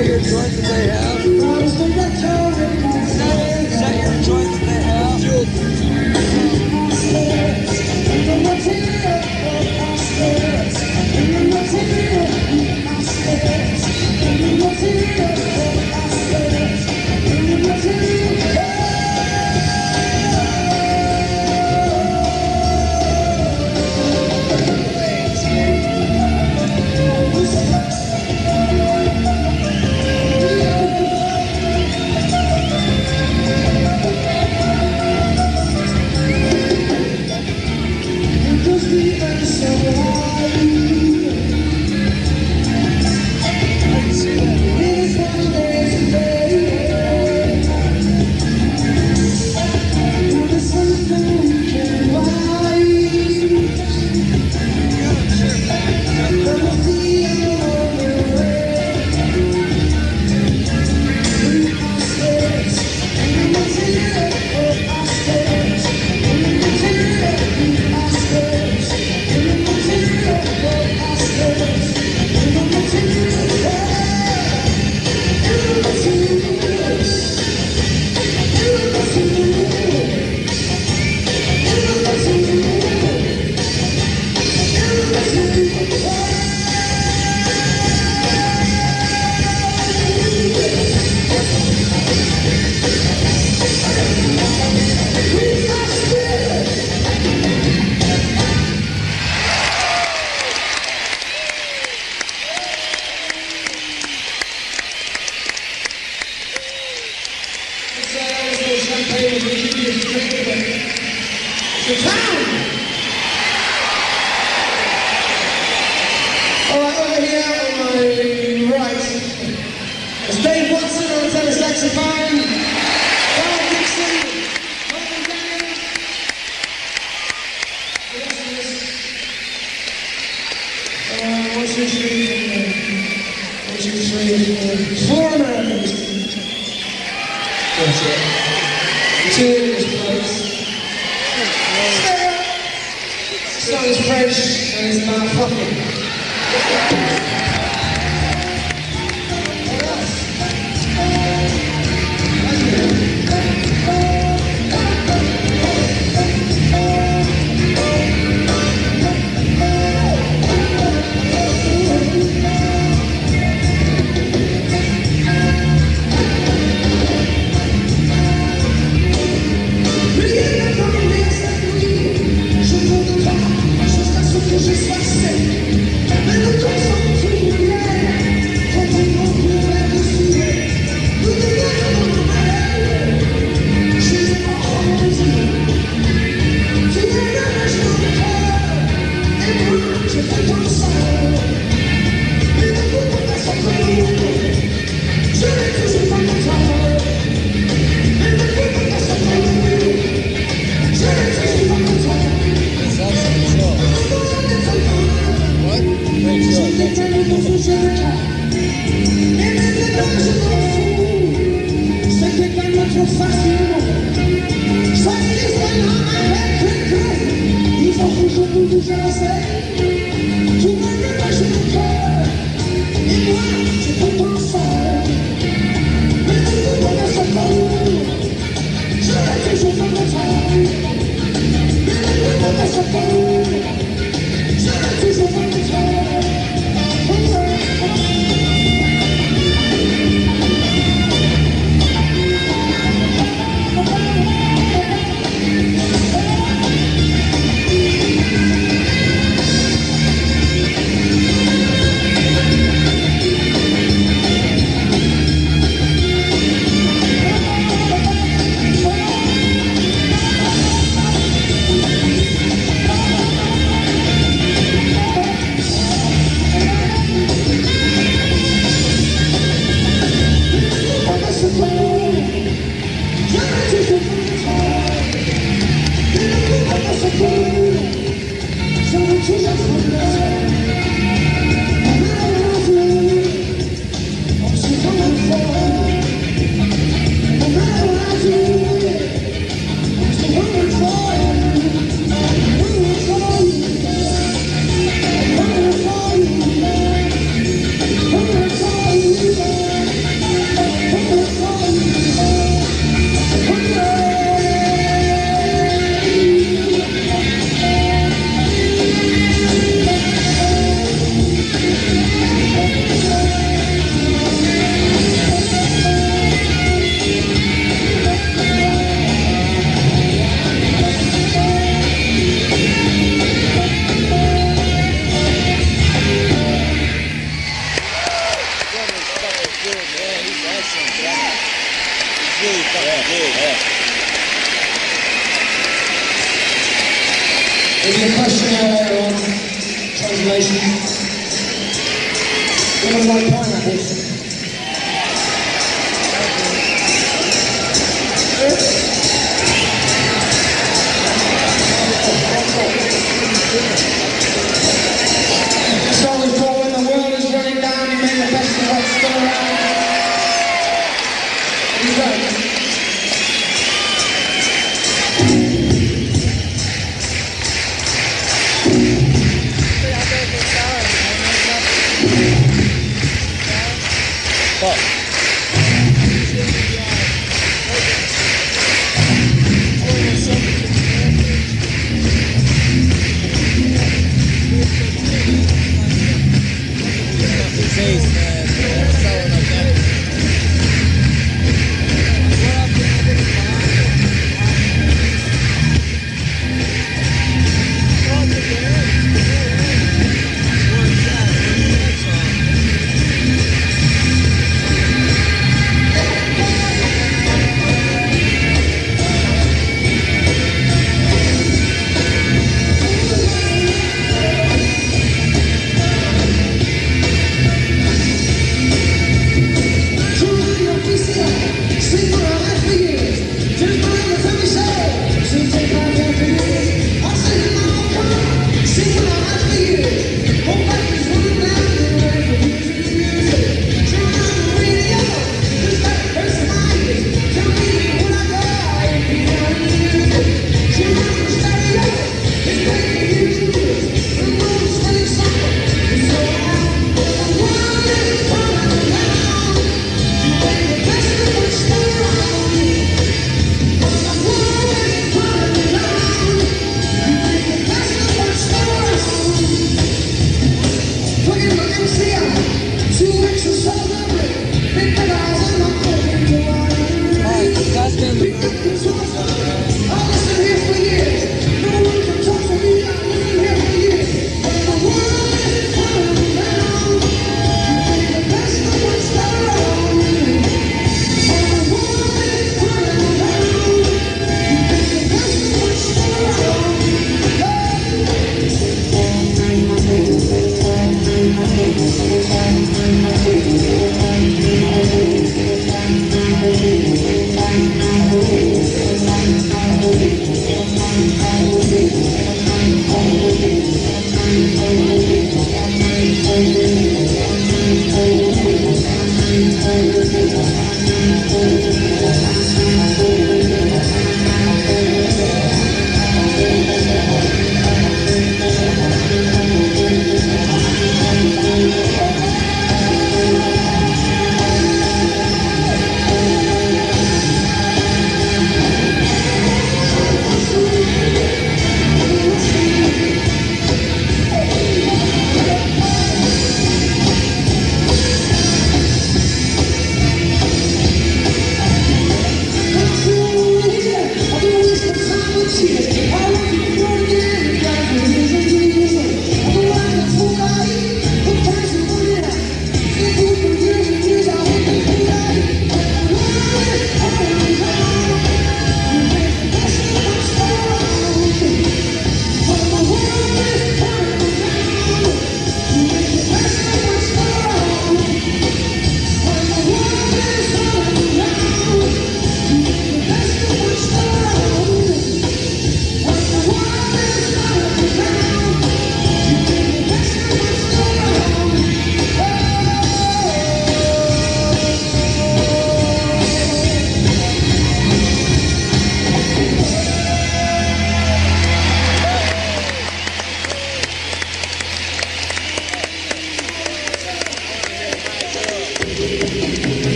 Je sois Mais le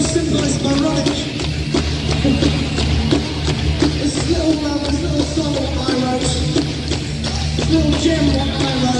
so simple, it's ironic. This little love, this little song, what I wrote. It's little gem, what I wrote.